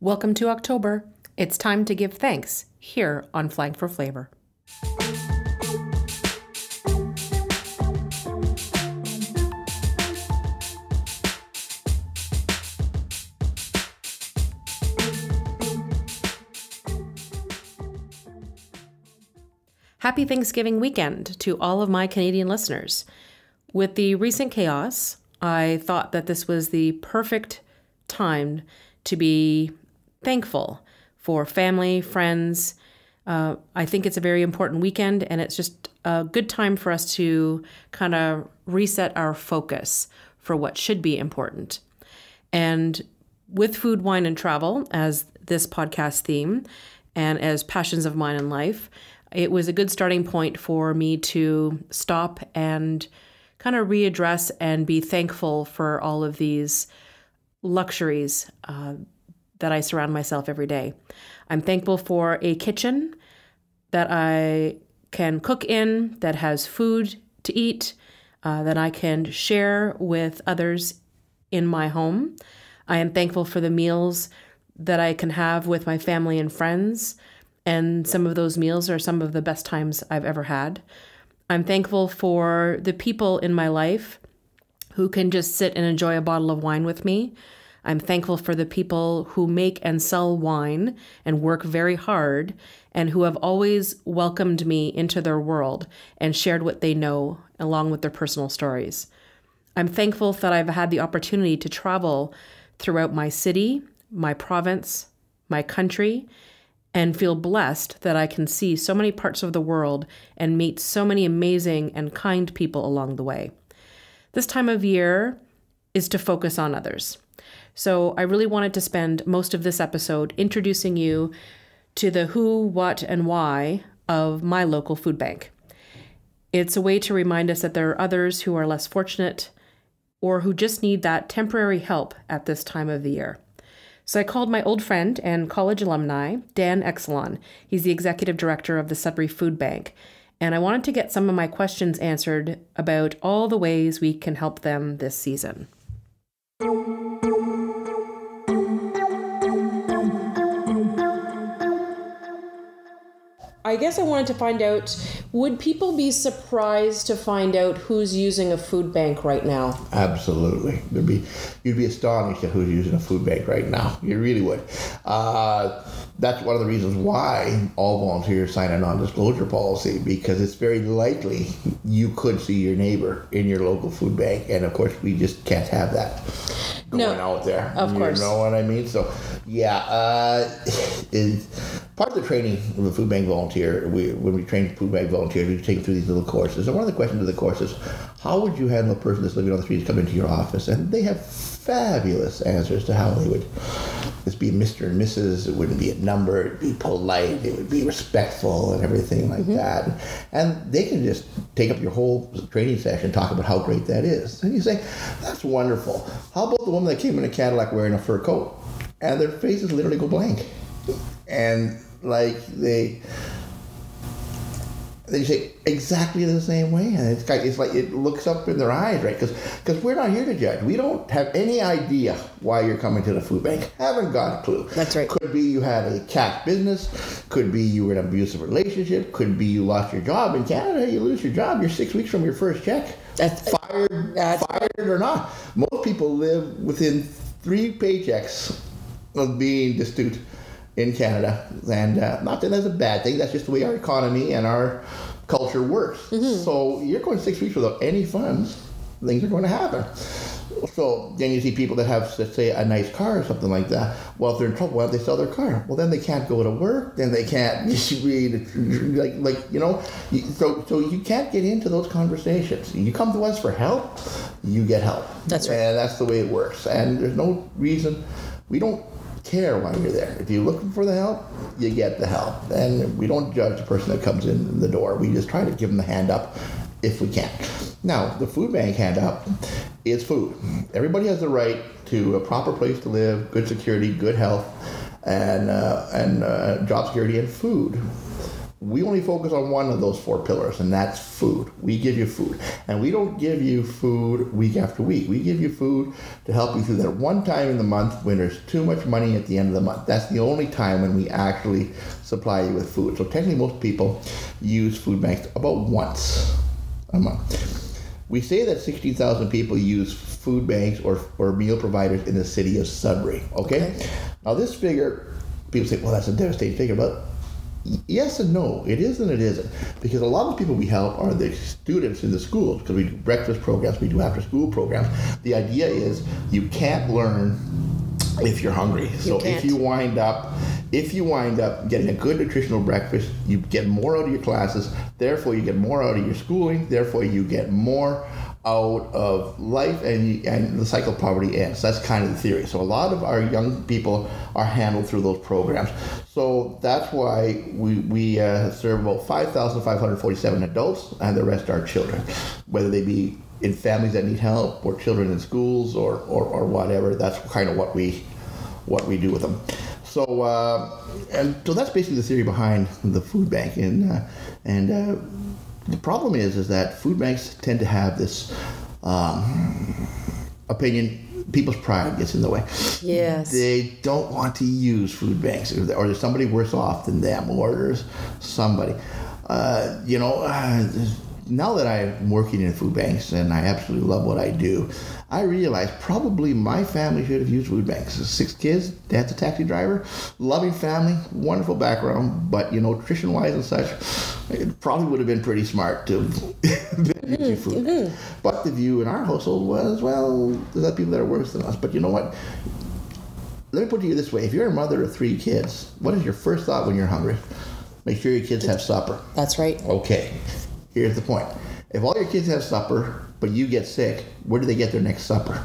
Welcome to October. It's time to give thanks here on Flying for Flavor. Happy Thanksgiving weekend to all of my Canadian listeners. With the recent chaos, I thought that this was the perfect time to be thankful for family, friends. Uh, I think it's a very important weekend, and it's just a good time for us to kind of reset our focus for what should be important. And with food, wine, and travel as this podcast theme, and as passions of mine in life, it was a good starting point for me to stop and kind of readdress and be thankful for all of these luxuries uh, that I surround myself every day. I'm thankful for a kitchen that I can cook in, that has food to eat, uh, that I can share with others in my home. I am thankful for the meals that I can have with my family and friends. And some of those meals are some of the best times I've ever had. I'm thankful for the people in my life who can just sit and enjoy a bottle of wine with me. I'm thankful for the people who make and sell wine and work very hard and who have always welcomed me into their world and shared what they know along with their personal stories. I'm thankful that I've had the opportunity to travel throughout my city, my province, my country, and feel blessed that I can see so many parts of the world and meet so many amazing and kind people along the way. This time of year is to focus on others. So I really wanted to spend most of this episode introducing you to the who, what, and why of my local food bank. It's a way to remind us that there are others who are less fortunate or who just need that temporary help at this time of the year. So I called my old friend and college alumni, Dan Xilon. He's the executive director of the Sudbury Food Bank. And I wanted to get some of my questions answered about all the ways we can help them this season. I guess I wanted to find out would people be surprised to find out who's using a food bank right now? Absolutely. There'd be, you'd be astonished at who's using a food bank right now. You really would. Uh, that's one of the reasons why all volunteers sign a non disclosure policy because it's very likely you could see your neighbor in your local food bank. And of course, we just can't have that going no, out there. Of you course. You know what I mean? So, yeah, uh, is part of the training of a food bank volunteer. We, when we train food bank volunteers, we take them through these little courses. And one of the questions of the course is, how would you handle a person that's living on the street come into your office? And they have fabulous answers to how they would. This be Mr. and Mrs. It wouldn't be a number. It'd be polite. It would be respectful and everything like mm-hmm. that. And they can just take up your whole training session, and talk about how great that is. And you say, that's wonderful. How about the woman that came in a Cadillac wearing a fur coat? And their faces literally go blank. And like they they say exactly the same way, and it's like, it's like it looks up in their eyes, right? Because because we're not here to judge. We don't have any idea why you're coming to the food bank. Haven't got a clue. That's right. Could be you had a cat business. Could be you were in an abusive relationship. Could be you lost your job in Canada. You lose your job. You're six weeks from your first check. That's fired. That's fired or not. Most people live within three paychecks of being destitute in Canada. And uh, not that that's a bad thing, that's just the way our economy and our culture works. Mm-hmm. So you're going six weeks without any funds, things are going to happen. So then you see people that have, let's say, a nice car or something like that. Well, if they're in trouble, why don't they sell their car? Well, then they can't go to work. Then they can't read, like, like you know. So, so you can't get into those conversations. You come to us for help, you get help. That's right. And that's the way it works. And there's no reason we don't care why you're there. If you're looking for the help, you get the help. And we don't judge the person that comes in the door. We just try to give them the hand up if we can. Now, the food bank hand up is food. Everybody has the right to a proper place to live, good security, good health, and uh, and uh, job security and food. We only focus on one of those four pillars, and that's food. We give you food. And we don't give you food week after week. We give you food to help you through that one time in the month when there's too much money at the end of the month. That's the only time when we actually supply you with food. So technically, most people use food banks about once a month. We say that 16,000 people use food banks or, or meal providers in the city of Sudbury. Okay? okay? Now, this figure, people say, well, that's a devastating figure, but yes and no. It is and it isn't. Because a lot of people we help are the students in the schools because we do breakfast programs, we do after school programs. The idea is you can't learn if you're hungry. You so can't. if you wind up if you wind up getting a good nutritional breakfast, you get more out of your classes, therefore you get more out of your schooling, therefore you get more out of life and, and the cycle of poverty ends. That's kind of the theory. So a lot of our young people are handled through those programs. So that's why we, we uh, serve about 5,547 adults and the rest are children, whether they be in families that need help or children in schools or, or, or whatever. That's kind of what we what we do with them. So uh, and so that's basically the theory behind the food bank and uh, and uh, the problem is, is that food banks tend to have this um, opinion. People's pride gets in the way. Yes. They don't want to use food banks, or there's somebody worse off than them, or there's somebody. Uh, you know, uh, now that I'm working in food banks and I absolutely love what I do, I realized probably my family should have used food banks. Six kids, dad's a taxi driver, loving family, wonderful background, but you know, nutrition wise and such, it probably would have been pretty smart to mm-hmm. use food. Mm-hmm. But the view in our household was, well, there's other people that are worse than us. But you know what? Let me put it to you this way: if you're a mother of three kids, what is your first thought when you're hungry? Make sure your kids have supper. That's right. Okay. Here's the point: if all your kids have supper, but you get sick, where do they get their next supper?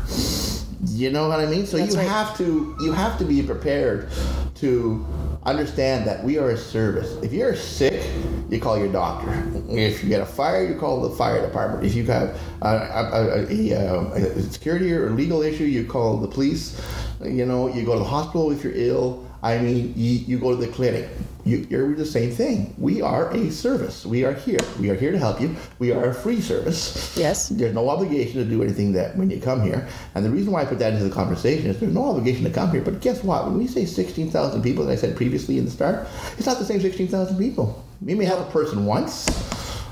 You know what I mean? So That's you right. have to you have to be prepared to understand that we are a service. If you're sick, you call your doctor. If you get a fire, you call the fire department. If you have a, a, a, a security or legal issue, you call the police. You know, you go to the hospital if you're ill. I mean, you, you go to the clinic. You, you're the same thing. We are a service. We are here. We are here to help you. We are a free service. Yes. There's no obligation to do anything that when you come here. And the reason why I put that into the conversation is there's no obligation to come here. But guess what? When we say 16,000 people, that I said previously in the start, it's not the same 16,000 people. We may have a person once,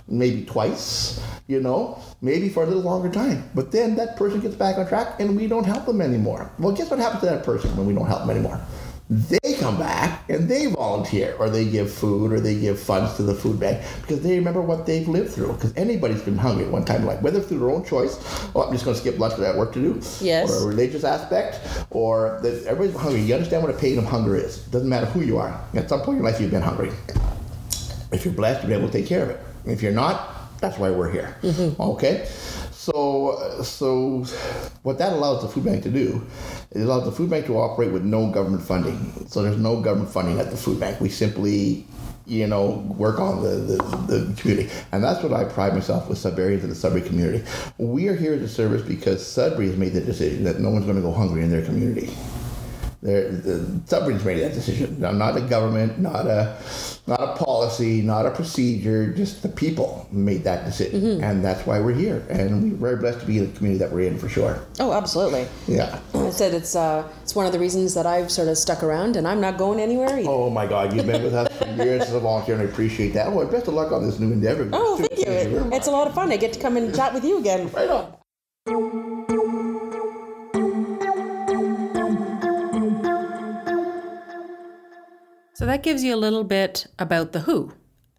maybe twice, you know, maybe for a little longer time. But then that person gets back on track and we don't help them anymore. Well, guess what happens to that person when we don't help them anymore? They come back and they volunteer or they give food or they give funds to the food bank because they remember what they've lived through because anybody's been hungry at one time in life whether through their own choice oh i'm just going to skip lunch because i have work to do yes. or a religious aspect or that everybody's hungry. You understand what a pain of hunger is. It doesn't matter who you are. At some point in your life you've been hungry. If you're blessed you'll be able to take care of it. If you're not that's why we're here. Mm-hmm. okay so, so what that allows the food bank to do, it allows the food bank to operate with no government funding. So there's no government funding at the food bank. We simply, you know, work on the, the, the community. And that's what I pride myself with Sudburyans and the Sudbury community. We are here as a service because Sudbury has made the decision that no one's going to go hungry in their community. There, the Sudbury's made that decision. Now, not a government, not a, not a policy, not a procedure. Just the people made that decision, mm-hmm. and that's why we're here. And we're very blessed to be in the community that we're in for sure. Oh, absolutely. Yeah. I said it's uh, it's one of the reasons that I've sort of stuck around, and I'm not going anywhere either. Oh my God, you've been with us for years as a volunteer, and I appreciate that. Well, best of luck on this new endeavor. Oh, thank you. It's a lot of fun. I get to come and chat with you again. Right on. So that gives you a little bit about the who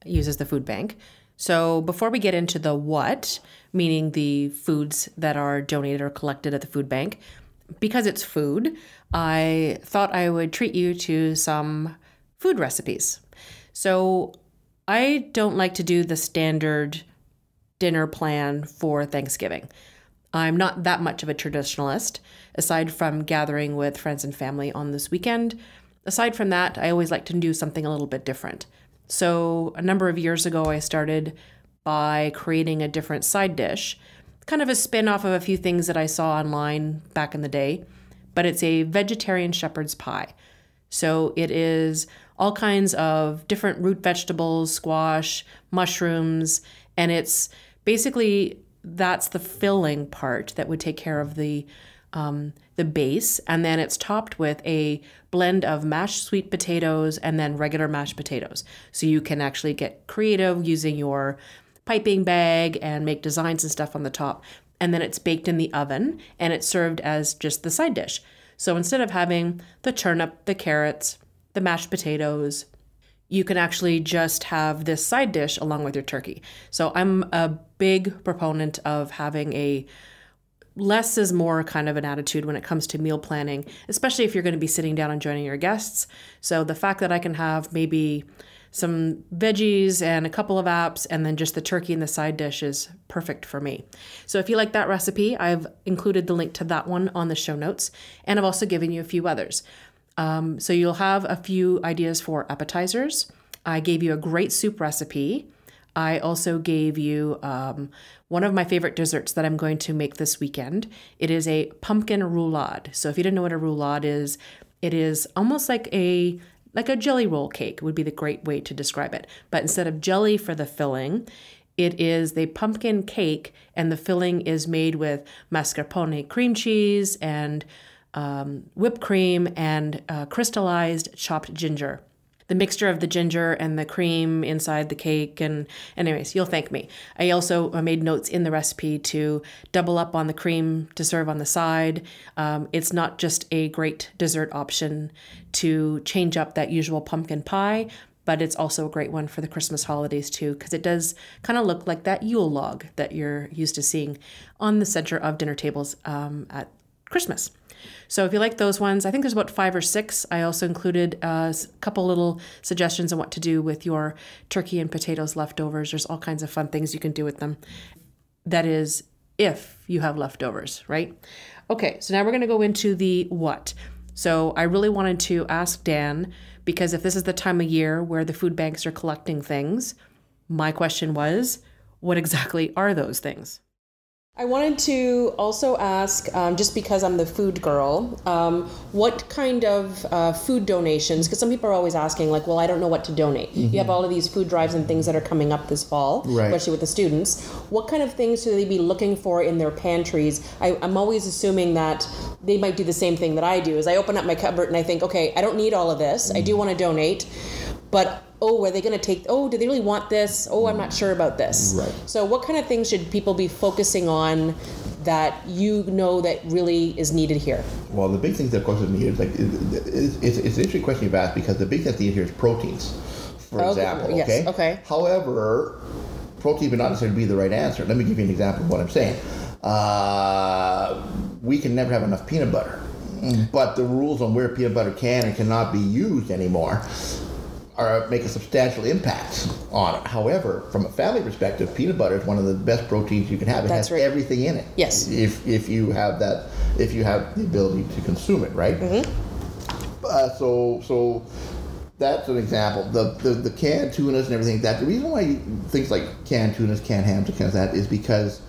uses the food bank. So before we get into the what, meaning the foods that are donated or collected at the food bank, because it's food, I thought I would treat you to some food recipes. So I don't like to do the standard dinner plan for Thanksgiving. I'm not that much of a traditionalist. Aside from gathering with friends and family on this weekend, Aside from that, I always like to do something a little bit different. So, a number of years ago, I started by creating a different side dish, kind of a spin off of a few things that I saw online back in the day, but it's a vegetarian shepherd's pie. So it is all kinds of different root vegetables, squash, mushrooms, and it's basically that's the filling part that would take care of the um, the base, and then it's topped with a blend of mashed sweet potatoes and then regular mashed potatoes. So you can actually get creative using your piping bag and make designs and stuff on the top. And then it's baked in the oven and it's served as just the side dish. So instead of having the turnip, the carrots, the mashed potatoes, you can actually just have this side dish along with your turkey. So I'm a big proponent of having a less is more kind of an attitude when it comes to meal planning, especially if you're going to be sitting down and joining your guests. So the fact that I can have maybe some veggies and a couple of apps and then just the turkey and the side dish is perfect for me. So if you like that recipe, I've included the link to that one on the show notes and I've also given you a few others. Um, so you'll have a few ideas for appetizers. I gave you a great soup recipe. I also gave you um, one of my favorite desserts that I'm going to make this weekend. It is a pumpkin roulade. So if you didn't know what a roulade is, it is almost like a like a jelly roll cake would be the great way to describe it. But instead of jelly for the filling, it is the pumpkin cake, and the filling is made with mascarpone cream cheese and um, whipped cream and uh, crystallized chopped ginger the mixture of the ginger and the cream inside the cake. And, anyways, you'll thank me. I also made notes in the recipe to double up on the cream to serve on the side. Um, it's not just a great dessert option to change up that usual pumpkin pie, but it's also a great one for the Christmas holidays too, because it does kind of look like that Yule log that you're used to seeing on the center of dinner tables um, at Christmas. So if you like those ones, I think there's about five or six. I also included uh, a couple little suggestions on what to do with your turkey and potatoes leftovers. There's all kinds of fun things you can do with them. That is, if you have leftovers, right? Okay, so now we're going to go into the what. So I really wanted to ask Dan because if this is the time of year where the food banks are collecting things, my question was, what exactly are those things? I wanted to also ask, um, just because I'm the food girl, um, what kind of uh, food donations? Because some people are always asking, like, well, I don't know what to donate. Mm-hmm. You have all of these food drives and things that are coming up this fall, right. especially with the students. What kind of things should they be looking for in their pantries? I, I'm always assuming that they might do the same thing that I do. Is I open up my cupboard and I think, okay, I don't need all of this. Mm-hmm. I do mm-hmm. want to donate, but oh, are they going to take, oh, do they really want this? Oh, I'm not sure about this. Right. So, what kind of things should people be focusing on that you know that really is needed here? Well, the big thing that, of course, is needed, like, it's, it's, it's an interesting question you've asked because the big thing that's needed here is proteins, for okay. example. Yes. Okay. Okay. However, protein would not necessarily be the right answer. Let me give you an example of what I'm saying. Uh, we can never have enough peanut butter. But the rules on where peanut butter can and cannot be used anymore are make a substantial impact on it. However, from a family perspective, peanut butter is one of the best proteins you can have. It That's has right. everything in it. Yes. If if you have that, if you have the ability to consume it, right? Mm-hmm. Uh, so so that's an example. The, the the canned tunas and everything. That the reason why things like canned tunas, canned hams, and kind of that is because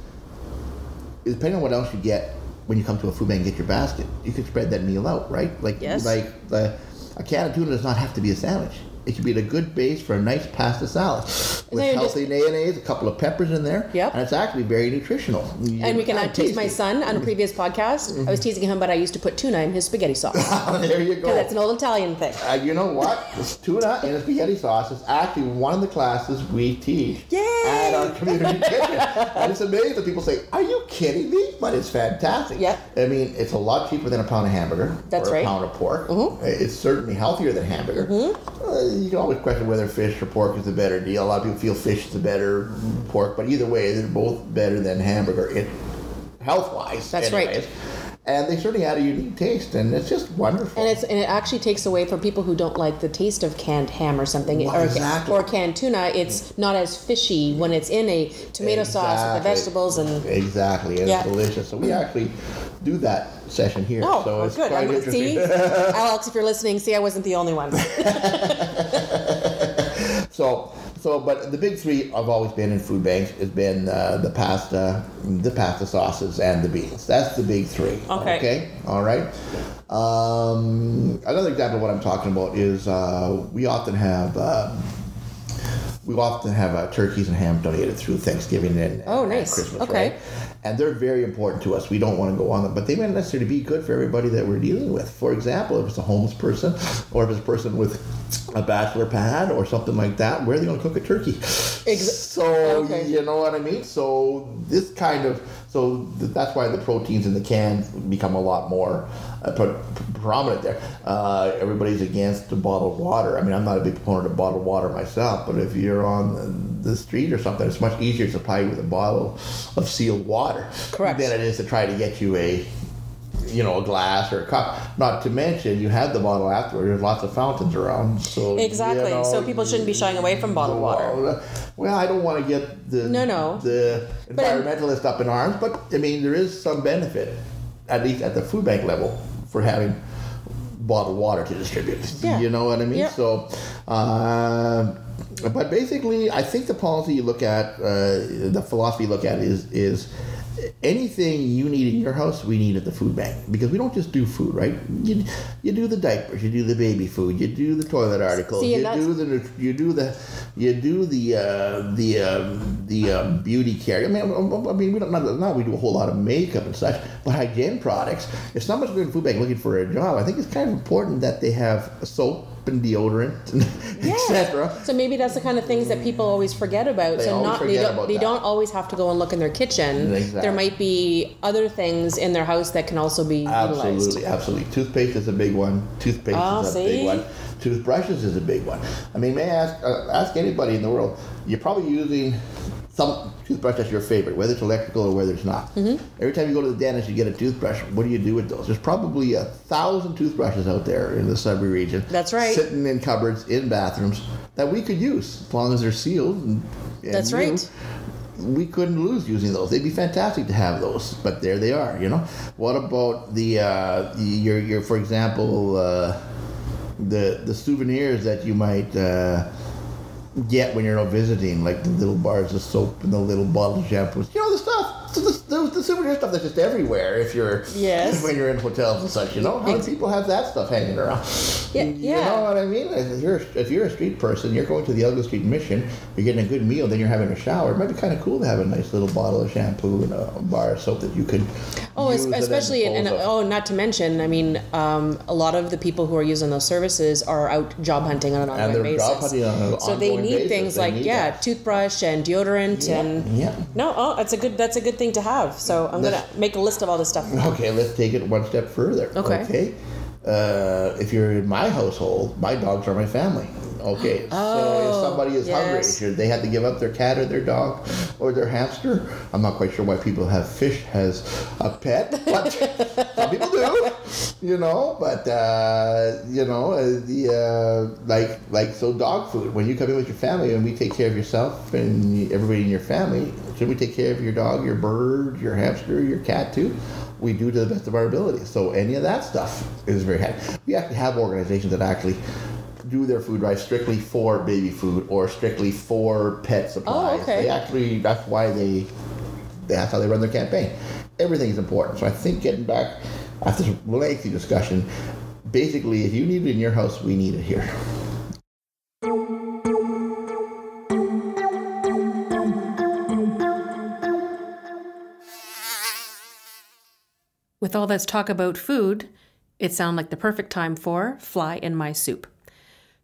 depending on what else you get when you come to a food bank and get your basket, you can spread that meal out, right? Like yes. like the a can of tuna does not have to be a sandwich it could be a good base for a nice pasta salad with healthy mayonnaise, a couple of peppers in there. Yep. And it's actually very nutritional. You and we can add tease my son on a previous podcast. Mm-hmm. I was teasing him, but I used to put tuna in his spaghetti sauce. there you go. That's an old Italian thing. Uh, you know what? This tuna in a spaghetti sauce is actually one of the classes we teach Yay! at our community kitchen. And it's amazing that people say, "Are you kidding me?" But it's fantastic. Yeah. I mean, it's a lot cheaper than a pound of hamburger. That's or right. A pound of pork. Mm-hmm. It's certainly healthier than hamburger. Mm-hmm. Uh, you can always question whether fish or pork is a better deal. A lot of people feel fish is a better pork, but either way, they're both better than hamburger in health wise. That's anyways. right. And they certainly had a unique taste, and it's just wonderful. And it's and it actually takes away for people who don't like the taste of canned ham or something, well, or, exactly. or canned tuna. It's not as fishy when it's in a tomato exactly. sauce with the vegetables and exactly, and yeah. it's delicious. So we actually do that session here. Oh, so it's good. quite I'm, see, Alex, if you're listening, see, I wasn't the only one. so So, but the big three I've always been in food banks has been uh, the pasta, the pasta sauces, and the beans. That's the big three. Okay. Okay. All right. Um, another example of what I'm talking about is uh, we often have. Uh, we often have uh, turkeys and ham donated through Thanksgiving and, Oh, and nice. Christmas, Okay. right? And they're very important to us. We don't want to go on them, but they may not necessarily be good for everybody that we're dealing with. For example, if it's a homeless person, or if it's a person with a bachelor pad or something like that, where are they going to cook a turkey? so Okay. you know what I mean. So this kind of so th- that's why the proteins in the can become a lot more uh, pro- prominent there. Uh, everybody's against the bottled water. I mean, I'm not a big proponent of bottled water myself, but if you're on the street or something, it's much easier to supply you with a bottle of sealed water Correct. than it is to try to get you a you know a glass or a cup. Not to mention you have the bottle afterward. There's lots of fountains around, so you Exactly. know, so people shouldn't be shying away from bottled water. well, I don't want to get the No, no. the environmentalist up in arms, but I mean there is some benefit, at least at the food bank level, for having bottled water to distribute. Yeah. You know what I mean? Yeah. So, uh, but basically, I think the policy you look at, uh, the philosophy you look at is is anything you need in your house, we need at the food bank because we don't just do food, right? You, you do the diapers, you do the baby food, you do the toilet articles, See, you do the you do the you do the uh, the um, the um, beauty care. I mean, I I mean, we don't not, not we do a whole lot of makeup and such, but hygiene products. If someone's going to food bank looking for a job, I think it's kind of important that they have soap and deodorant, and etc. So maybe that's the kind of things that people always forget about. They so not they don't they don't always have to go and look in their kitchen. Exactly. There might be other things in their house that can also be utilized. Absolutely, absolutely. Toothpaste is a big one. Toothpaste Oh, is a see? big one. Toothbrushes is a big one. I mean, may I ask uh, ask anybody in the world? You're probably using some toothbrush that's your favorite, whether it's electrical or whether it's not. Mm-hmm. Every time you go to the dentist, you get a toothbrush. What do you do with those? There's probably a thousand toothbrushes out there in the Sudbury region. That's right. Sitting in cupboards in bathrooms that we could use as long as they're sealed. And, and That's new right. we couldn't lose using those. They'd be fantastic to have those, but there they are. You know. What about the uh, your your for example uh, the the souvenirs that you might uh, get when you're not visiting, like the little bars of soap and the little bottle of shampoos. You know the stuff. The, the, the souvenir stuff that's just everywhere. If you're Yes. when you're in hotels and such, you know how many people have that stuff hanging around? Yeah, You know what I mean? If you're if you're a street person, you're going to the Elgin Street Mission, you're getting a good meal, then you're having a shower. It might be kind of cool to have a nice little bottle of shampoo and a bar of soap that you could. Oh, especially and, and oh, not to mention, I mean, um, a lot of the people who are using those services are out job hunting on an ongoing they're basis. job hunting on so they need basis. things They like need yeah, that. toothbrush and deodorant Yeah, and yeah. no, oh, that's a good that's a good thing to have. So I'm Let's- gonna make a list of all this stuff. Okay, let's take it one step further. Okay. Okay. Uh, if you're in my household, my dogs are my family. Okay. oh, so if Oh, somebody is hungry, yes. should they have to give up their cat or their dog or their hamster? I'm not quite sure why people have fish as a pet, but some people do. You know, but uh, you know uh, the uh, like like so dog food. When you come in with your family and we take care of yourself and everybody in your family, we take care of your dog, your bird, your hamster, your cat too? we do to the best of our ability. So any of that stuff is very handy. We actually have organizations that actually do their food drive strictly for baby food or strictly for pet oh, supplies. Oh, okay. They actually that's why they that's how they run their campaign. Everything is important. So I think getting back after this lengthy discussion, basically if you need it in your house, we need it here. With all this talk about food, it sounded like the perfect time for Fly in My Soup.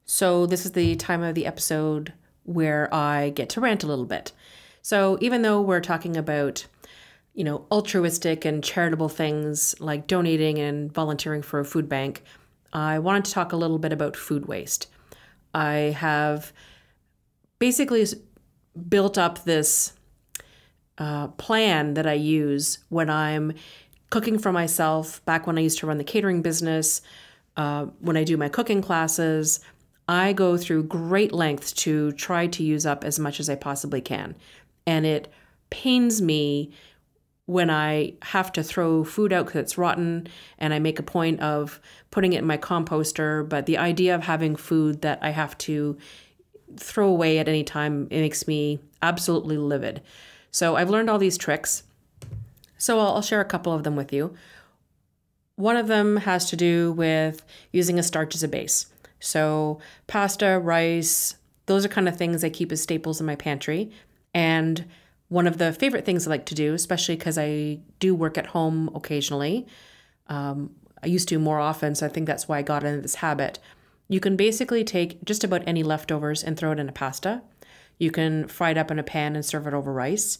So, this is the time of the episode where I get to rant a little bit. So, even though we're talking about, you know, altruistic and charitable things like donating and volunteering for a food bank, I wanted to talk a little bit about food waste. I have basically built up this uh, plan that I use when I'm cooking for myself. Back when I used to run the catering business, uh, when I do my cooking classes, I go through great lengths to try to use up as much as I possibly can. And it pains me when I have to throw food out because it's rotten and I make a point of putting it in my composter. But the idea of having food that I have to throw away at any time. It makes me absolutely livid. So I've learned all these tricks. So I'll, I'll share a couple of them with you. One of them has to do with using a starch as a base. So pasta, rice, those are kind of things I keep as staples in my pantry. And one of the favorite things I like to do, especially because I do work at home occasionally, um, I used to more often, so I think that's why I got into this habit. You can basically take just about any leftovers and throw it in a pasta. You can fry it up in a pan and serve it over rice.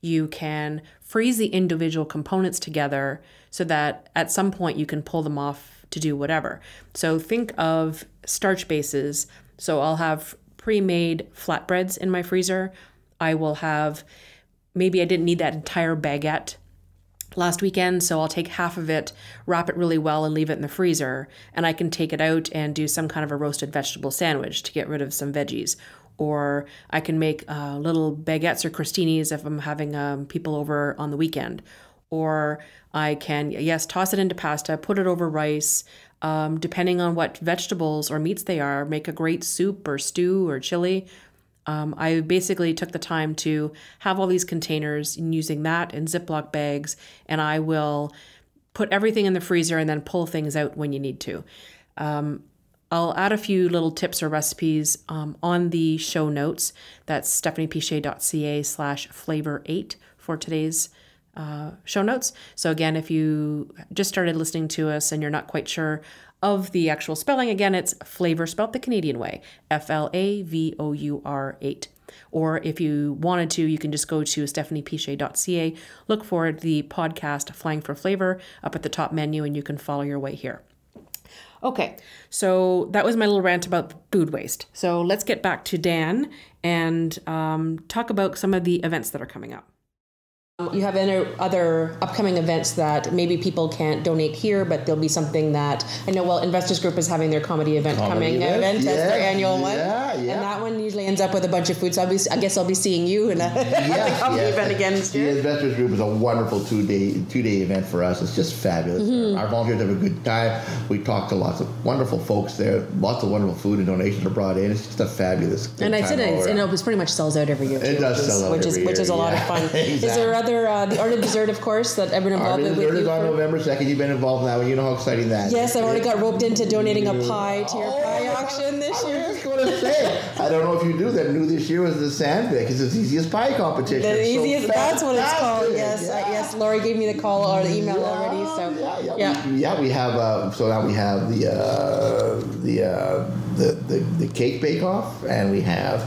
You can freeze the individual components together so that at some point you can pull them off to do whatever. So think of starch bases. So I'll have pre made flatbreads in my freezer. I will have maybe I didn't need that entire baguette last weekend, so I'll take half of it, wrap it really well, and leave it in the freezer. And I can take it out and do some kind of a roasted vegetable sandwich to get rid of some veggies or I can make uh, little baguettes or crostinis if I'm having um, people over on the weekend. Or I can, yes, toss it into pasta, put it over rice, um, depending on what vegetables or meats they are, make a great soup or stew or chili. Um, I basically took the time to have all these containers and using that in Ziploc bags, and I will put everything in the freezer and then pull things out when you need to. Um, I'll add a few little tips or recipes um, on the show notes. That's stephaniepiche.ca slash flavor eight for today's uh, show notes. So again, if you just started listening to us and you're not quite sure of the actual spelling, again, it's flavor spelt the Canadian way, F L A V O U R 8. Or if you wanted to, you can just go to stephaniepiche.ca, look for the podcast Flying for Flavor up at the top menu, and you can follow your way here. Okay, so that was my little rant about food waste. So let's get back to Dan and um, talk about some of the events that are coming up. You have any other upcoming events that maybe people can't donate here, but there'll be something that I know. Well, Investors Group is having their comedy event comedy coming event, event yeah, their annual one, yeah, yeah. and that one usually ends up with a bunch of food. So I'll be, I guess I'll be seeing you in a yes, comedy yes. event again. The Investors Group is a wonderful two day two day event for us. It's just fabulous. Mm-hmm. Our volunteers have a good time. We talk to lots of wonderful folks there. Lots of wonderful food and donations are brought in. It's just a fabulous. and I said it, and it pretty much sells out every year. Too, it does sell out which is which is a lot of fun. exactly. Is there other other uh, the art of dessert, of course, that I've been involved with. Of dessert on November second. You've been involved in that one. You know how exciting that. Yes, I've already got roped into donating a pie to your oh, pie auction this year. I was going to say, I don't know if you knew that. New this year was the Sandvik. It's the easiest pie competition. The easiest. So that's what it's called. Yes, yeah. Yes. Lori gave me the call or the email yeah, already. So yeah, yeah, yeah. We, yeah, we have. Uh, so now we have the uh, the, uh, the the the cake bake off, and we have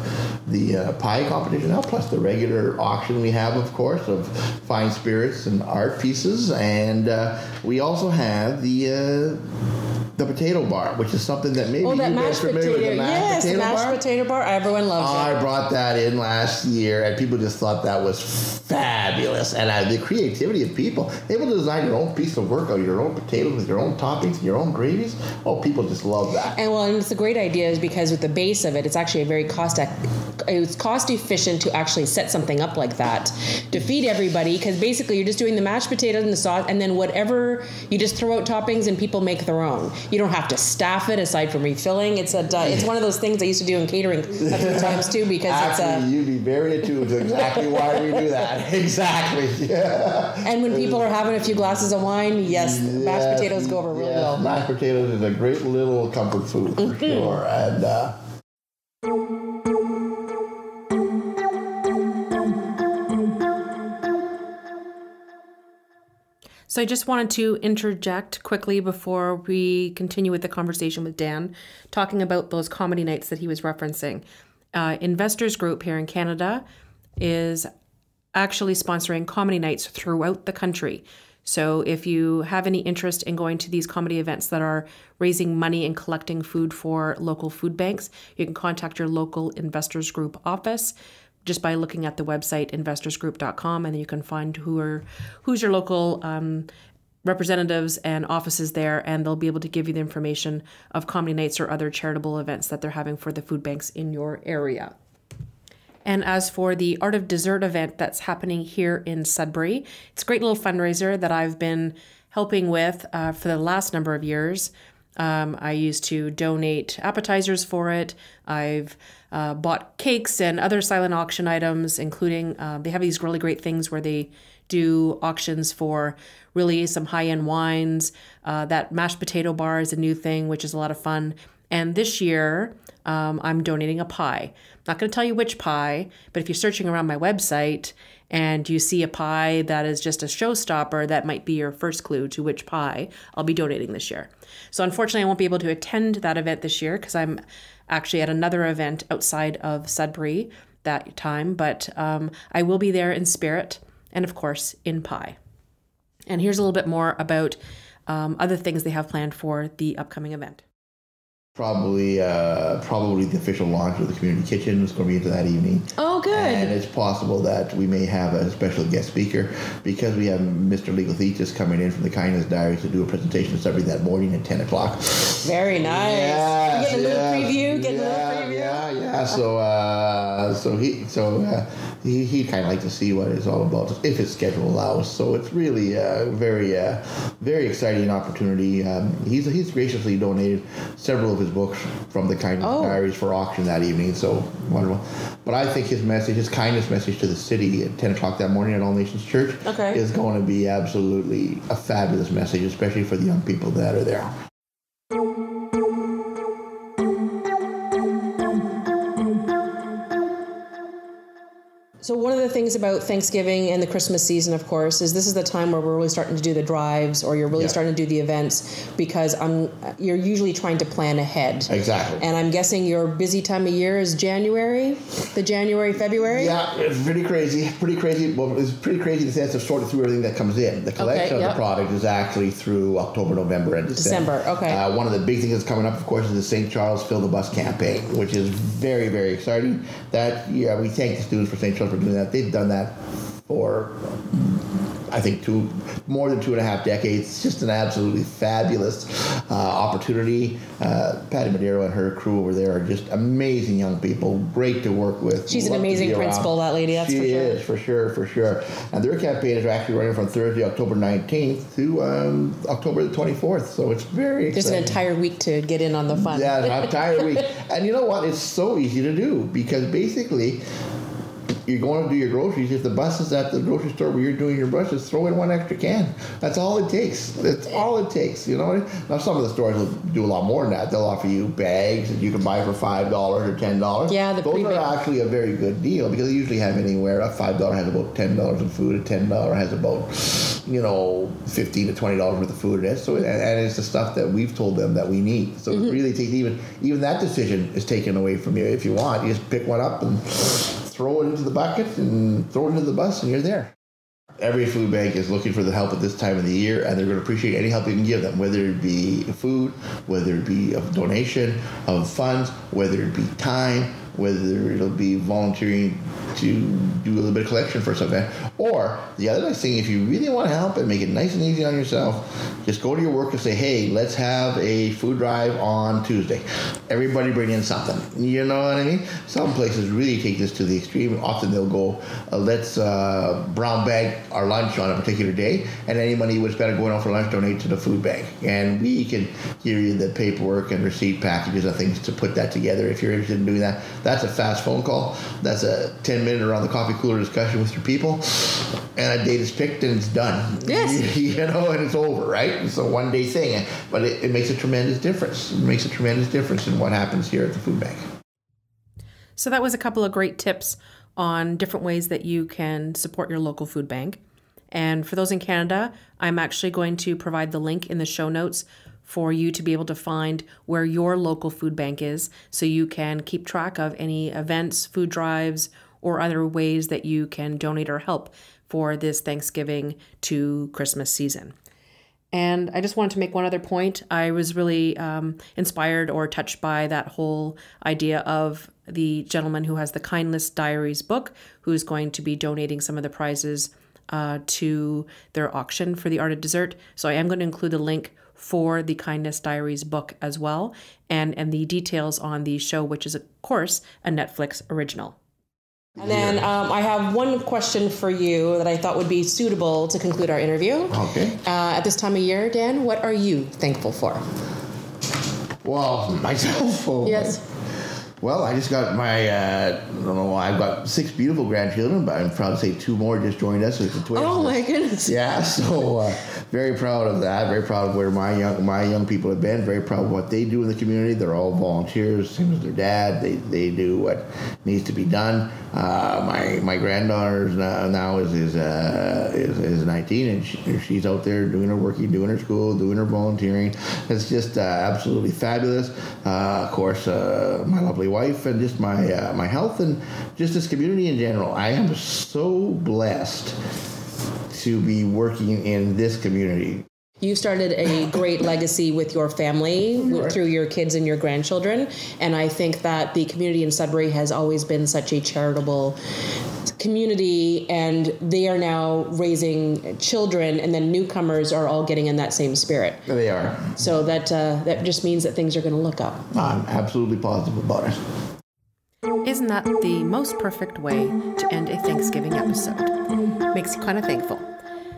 the uh, pie competition now, plus the regular auction we have, of course, of fine spirits and art pieces, and uh, we also have the uh, the potato bar, which is something that maybe oh, that you guys familiar with the mashed yes, potato mashed bar. potato bar. Everyone loves oh, it. I brought that in last year, and people just thought that was fabulous. And uh, the creativity of people able to design your own piece of work out your own potatoes with your own toppings and your own gravies. Oh, people just love that. And well, and it's a great idea is because with the base of it, it's actually a very cost it's cost efficient to actually set something up like that to feed everybody because basically you're just doing the mashed potatoes and the sauce, and then whatever you just throw out toppings and people make their own. You don't have to staff it aside from refilling. It's a uh, it's one of those things I used to do in catering a few times too because Actually, it's a. You'd be very attuned to exactly why we do that. exactly. Yeah. And when people are having a few glasses of wine, yes, yes mashed potatoes go over really yes, well. Mashed potatoes is a great little comfort food for mm-hmm. sure, and. Uh, So I just wanted to interject quickly before we continue with the conversation with Dan, talking about those comedy nights that he was referencing. Uh, Investors Group here in Canada is actually sponsoring comedy nights throughout the country. So if you have any interest in going to these comedy events that are raising money and collecting food for local food banks, you can contact your local Investors Group office just by looking at the website investorsgroup.com and you can find who are who's your local um, representatives and offices there and they'll be able to give you the information of comedy nights or other charitable events that they're having for the food banks in your area. And as for the art of dessert event that's happening here in sudbury it's a great little fundraiser that i've been helping with uh, for the last number of years Um, I used to donate appetizers for it. I've uh, bought cakes and other silent auction items, including uh, they have these really great things where they do auctions for really some high end wines. Uh, that mashed potato bar is a new thing, which is a lot of fun. And this year, um, I'm donating a pie. Not going to tell you which pie, but if you're searching around my website and you see a pie that is just a showstopper, that might be your first clue to which pie I'll be donating this year. So, unfortunately, I won't be able to attend that event this year because I'm actually at another event outside of Sudbury that time, but um, I will be there in spirit and, of course, in pie. And here's a little bit more about um, other things they have planned for the upcoming event. Probably, uh, probably the official launch of the community kitchen is going to be into that evening. Oh, good. And it's possible that we may have a special guest speaker because we have Mr. Logothetis coming in from the Kindness Diaries to do a presentation Saturday that morning at 10 o'clock. Very nice. Yes, Get a little yes, preview. Get yeah, a little preview. Yeah, yeah. So, uh, so he, so uh, he, he'd kind of like to see what it's all about if his schedule allows. So it's really a very, uh, very exciting opportunity. Um, he's he's graciously donated several of his books from the Kindness Oh. Diaries for auction that evening. So wonderful. But I think his message, his kindness message to the city at 10 o'clock that morning at All Nations Church Okay. is going to be absolutely a fabulous message, especially for the young people that are there. So one of the things about Thanksgiving and the Christmas season, of course, is this is the time where we're really starting to do the drives, or you're really Yeah. starting to do the events, because I'm you're usually trying to plan ahead. Exactly. And I'm guessing your busy time of year is January, the January February. Yeah, it's pretty crazy. Pretty crazy. Well, it's pretty crazy in the sense of sorting through everything that comes in. The collection of yep. the product is actually through October, November, and December. December, okay. Uh, one of the big things that's coming up, of course, is the St. Charles Fill the Bus campaign, which is very, very exciting. That yeah, we thank the students for St. Charles for doing that. They've done that for I think two more than two and a half decades. It's just an absolutely fabulous uh, opportunity. Uh, Patty Madero and her crew over there are just amazing young people, great to work with. She's an Love to amazing principal, that lady, that's she for sure. is for sure, for sure. And their campaign is actually running from Thursday, October nineteenth to um, October the twenty fourth. So it's very There's an entire week to get in on the fun. Yeah, an entire week. And you know what? It's so easy to do because basically you're going to do your groceries. If the bus is at the grocery store where you're doing your brushes, throw in one extra can. That's all it takes. That's all it takes. You know. Now some of the stores will do a lot more than that. They'll offer you bags that you can buy for five dollars or ten dollars. Yeah, the those pre-bag. are actually a very good deal because they usually have anywhere. A five dollar has about ten dollars in food. A ten dollar has about you know fifteen to twenty dollars worth of food in it. So and, and it's the stuff that we've told them that we need. So Mm-hmm. it really takes even even that decision is taken away from you if you want. You just pick one up and throw it into the bucket and throw it into the bus and you're there. Every food bank is looking for the help at this time of the year, and they're going to appreciate any help you can give them, whether it be food, whether it be a donation of funds, whether it be time, whether it'll be volunteering to do a little bit of collection for something. Or the other nice thing, if you really want to help and make it nice and easy on yourself, just go to your work and say, hey, let's have a food drive on Tuesday. Everybody bring in something. You know what I mean? Some places really take this to the extreme. Often they'll go, uh, let's uh, brown bag our lunch on a particular day, and any money would spend going out for lunch, donate to the food bank. And we can give you the paperwork and receipt packages and things to put that together if you're interested in doing that. That's a fast phone call. That's a 10 minute around the coffee cooler discussion with your people, and a date is picked and it's done. Yes. you know, and it's over, right? It's a one day thing, but it, it makes a tremendous difference. It makes a tremendous difference in what happens here at the food bank. So that was a couple of great tips on different ways that you can support your local food bank. And for those in Canada, I'm actually going to provide the link in the show notes for you to be able to find where your local food bank is so you can keep track of any events, food drives, or other ways that you can donate or help for this Thanksgiving to Christmas season. And I just wanted to make one other point. I was really um, inspired or touched by that whole idea of the gentleman who has the Kindness Diaries book, who's going to be donating some of the prizes uh, to their auction for the art of dessert. So I am going to include the link for the Kindness Diaries book as well, and and the details on the show, which is of course a Netflix original. And then um, I have one question for you that I thought would be suitable to conclude our interview. Okay. Uh, at this time of year, Dan, what are you thankful for? Well, myself. Oh, Yes. Well, I just got my, uh, I don't know, I've got six beautiful grandchildren, but I'm proud to say two more just joined us with the twins. Oh my goodness. Yeah, so uh, very proud of that. Very proud of where my young my young people have been. Very proud of what they do in the community. They're all volunteers, same as their dad. They, they do what needs to be done. Uh, my my granddaughter now, now is is, uh, is is 19 and she, she's out there doing her working, doing her school, doing her volunteering. It's just uh, absolutely fabulous. Uh, of course, uh, my lovely wife and just my uh, my health and just this community in general. I am so blessed to be working in this community. You started a great legacy with your family w- Right. through your kids and your grandchildren, and I think that the community in Sudbury has always been such a charitable community, and they are now raising children, and then newcomers are all getting in that same spirit. They are. So that uh, that just means that things are going to look up. I'm absolutely positive about it. Isn't that the most perfect way to end a Thanksgiving episode? Makes you kind of thankful.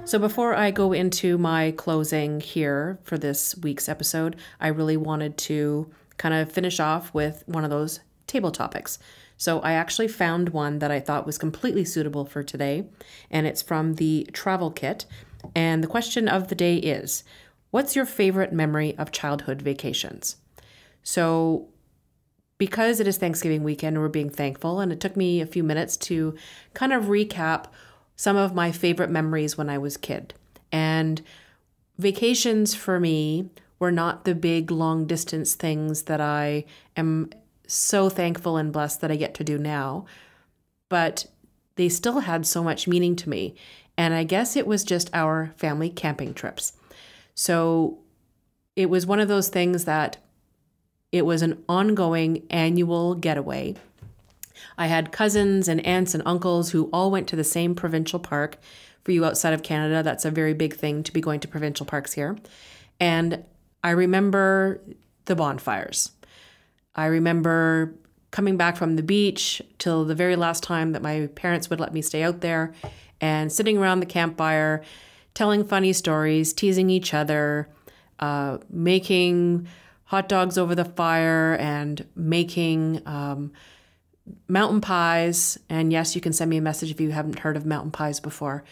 So, before I go into my closing here for this week's episode, I really wanted to kind of finish off with one of those table topics. So, I actually found one that I thought was completely suitable for today, and it's from the travel kit. And the question of the day is What's your favorite memory of childhood vacations? So, because it is Thanksgiving weekend, we're being thankful, and it took me a few minutes to kind of recap some of my favorite memories when I was kid. And vacations for me were not the big long distance things that I am so thankful and blessed that I get to do now, but they still had so much meaning to me. And I guess it was just our family camping trips. So it was one of those things that it was an ongoing annual getaway. I had cousins and aunts and uncles who all went to the same provincial park. For you outside of Canada, that's a very big thing to be going to provincial parks here. And I remember the bonfires. I remember coming back from the beach till the very last time that my parents would let me stay out there and sitting around the campfire, telling funny stories, teasing each other, uh, making hot dogs over the fire, and making um, mountain pies. And yes, you can send me a message if you haven't heard of mountain pies before.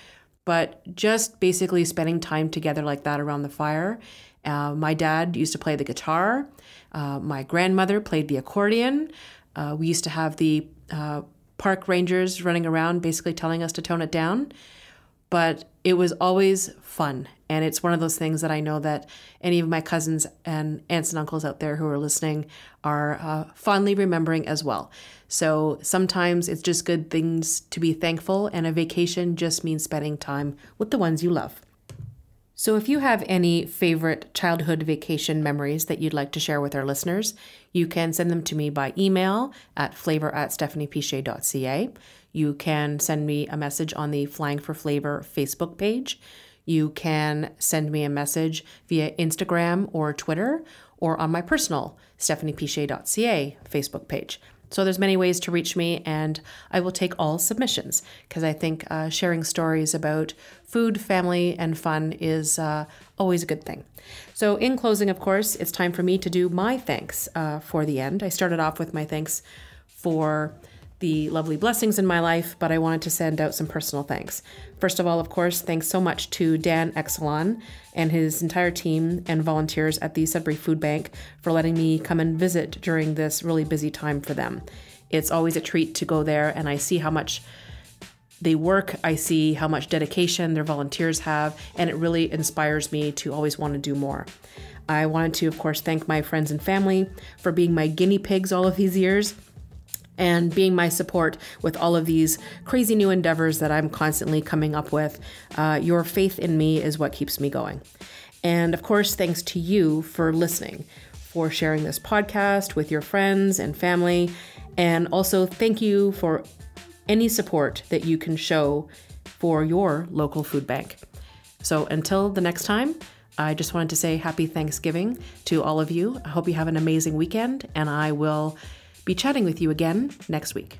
But just basically spending time together like that around the fire. Uh, my dad used to play the guitar. Uh, my grandmother played the accordion. Uh, we used to have the uh, park rangers running around basically telling us to tone it down. But it was always fun. And it's one of those things that I know that any of my cousins and aunts and uncles out there who are listening are uh, fondly remembering as well. So sometimes it's just good things to be thankful, and a vacation just means spending time with the ones you love. So, if you have any favorite childhood vacation memories that you'd like to share with our listeners, you can send them to me by email at flavor at stephaniepiche.ca. You can send me a message on the Flying for Flavor Facebook page. You can send me a message via Instagram or Twitter or on my personal stephaniepiche.ca Facebook page. So there's many ways to reach me, and I will take all submissions because I think uh, sharing stories about food, family, and fun is uh, always a good thing. So in closing, of course, it's time for me to do my thanks uh, for the end. I started off with my thanks for the lovely blessings in my life, but I wanted to send out some personal thanks. First of all, of course, thanks so much to Dan Xilon and his entire team and volunteers at the Sudbury Food Bank for letting me come and visit during this really busy time for them. It's always a treat to go there, and I see how much they work. I see how much dedication their volunteers have, and it really inspires me to always want to do more. I wanted to, of course, thank my friends and family for being my guinea pigs all of these years and being my support with all of these crazy new endeavors that I'm constantly coming up with. Uh, your faith in me is what keeps me going. And of course, thanks to you for listening, for sharing this podcast with your friends and family. And also, thank you for any support that you can show for your local food bank. So until the next time, I just wanted to say happy Thanksgiving to all of you. I hope you have an amazing weekend, and I will be chatting with you again next week.